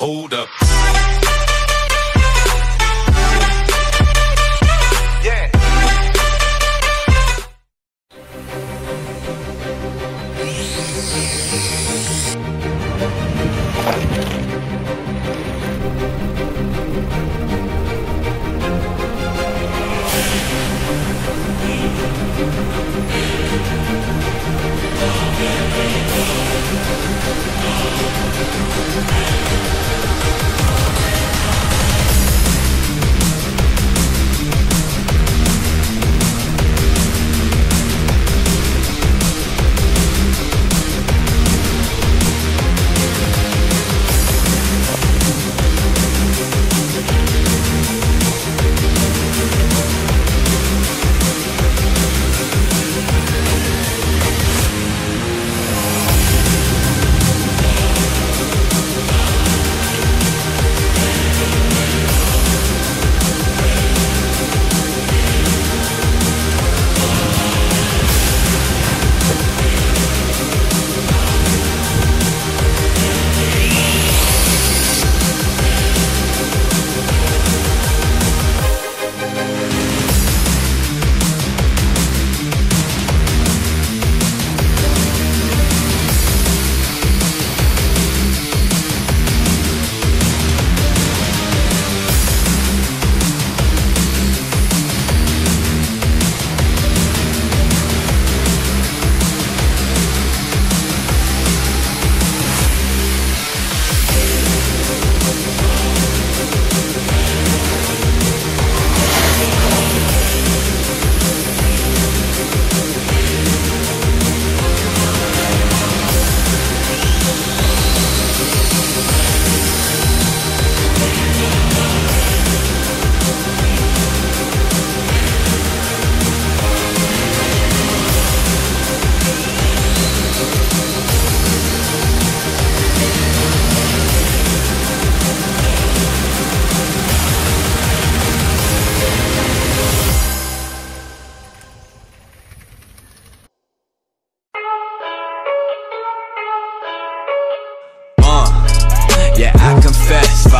Hold up. Yeah. Yeah, I confess,